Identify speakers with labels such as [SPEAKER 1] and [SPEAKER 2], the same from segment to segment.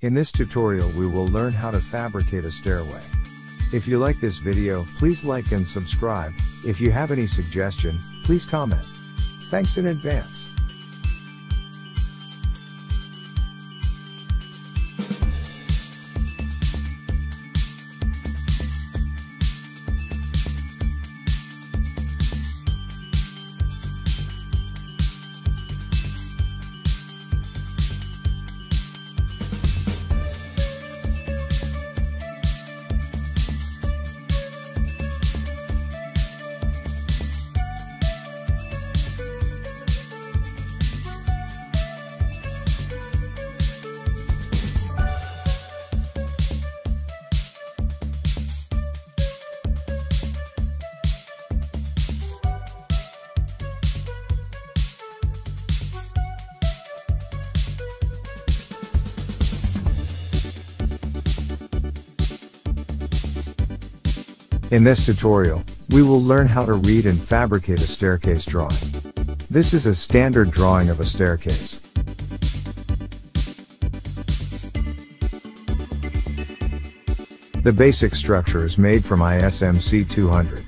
[SPEAKER 1] In this tutorial we will learn how to fabricate a stairway. If you like this video, please like and subscribe. If you have any suggestion, please comment. Thanks in advance. In this tutorial, we will learn how to read and fabricate a staircase drawing. This is a standard drawing of a staircase. The basic structure is made from ISMC 200.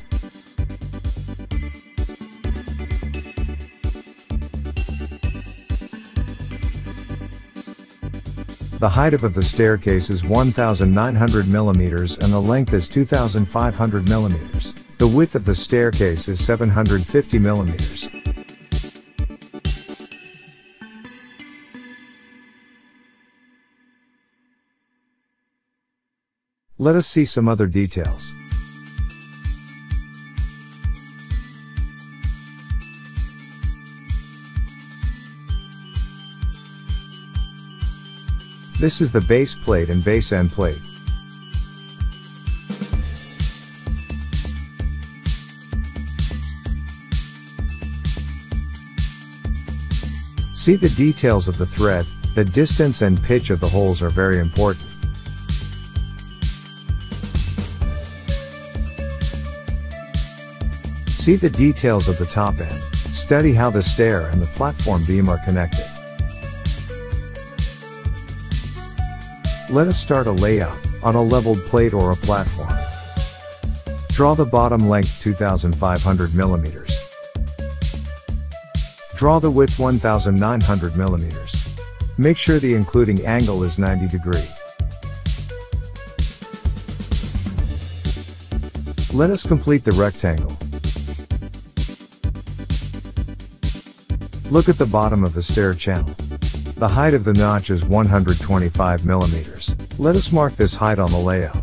[SPEAKER 1] The height of the staircase is 1900 millimeters and the length is 2500 millimeters. The width of the staircase is 750 millimeters. Let us see some other details. This is the base plate and base end plate. See the details of the thread, the distance and pitch of the holes are very important. See the details of the top end, study how the stair and the platform beam are connected. Let us start a layout, on a leveled plate or a platform. Draw the bottom length 2500 millimeters. Draw the width 1900 millimeters. Make sure the including angle is 90 degree. Let us complete the rectangle. Look at the bottom of the stair channel. The height of the notch is 125 millimeters. Let us mark this height on the layout.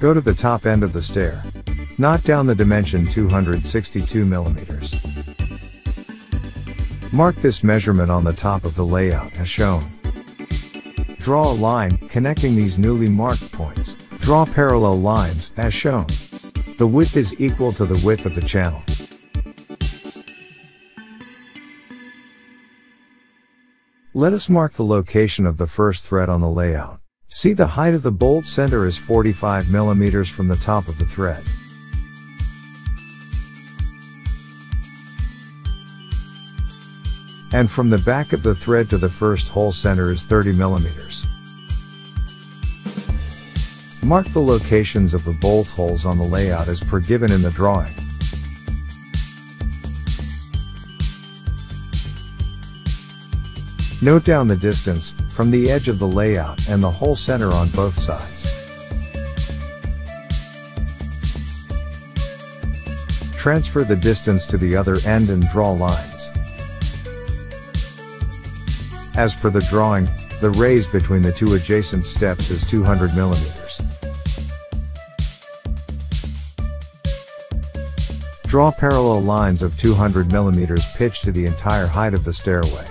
[SPEAKER 1] Go to the top end of the stair. Knot down the dimension 262 millimeters. Mark this measurement on the top of the layout as shown. Draw a line connecting these newly marked points. Draw parallel lines as shown. The width is equal to the width of the channel. Let us mark the location of the first thread on the layout. See the height of the bolt center is 45 mm from the top of the thread. And from the back of the thread to the first hole center is 30 mm. Mark the locations of the bolt holes on the layout as per given in the drawing. Note down the distance, from the edge of the layout and the hole center on both sides. Transfer the distance to the other end and draw lines. As per the drawing, the raise between the two adjacent steps is 200 millimeters. Draw parallel lines of 200 mm pitch to the entire height of the stairway.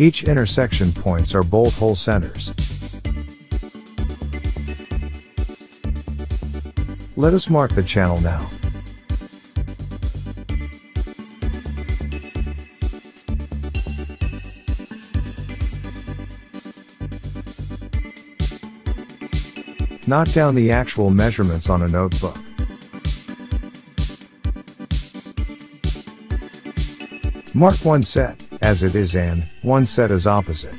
[SPEAKER 1] Each intersection points are bolt hole centers. Let us mark the channel now. Not down the actual measurements on a notebook. Mark one set as it is and, one set is opposite.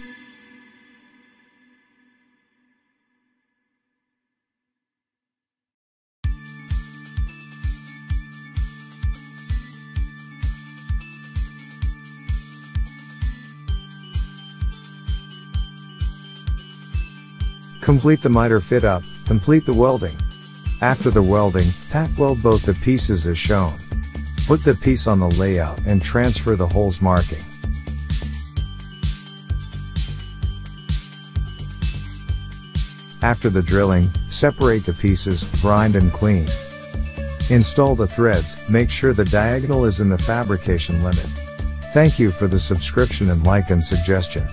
[SPEAKER 1] Complete the miter fit up, complete the welding. After the welding, tack weld both the pieces as shown. Put the piece on the layout and transfer the holes marking. After the drilling, separate the pieces, grind and clean. Install the threads, make sure the diagonal is in the fabrication limit. Thank you for the subscription and like and suggestion.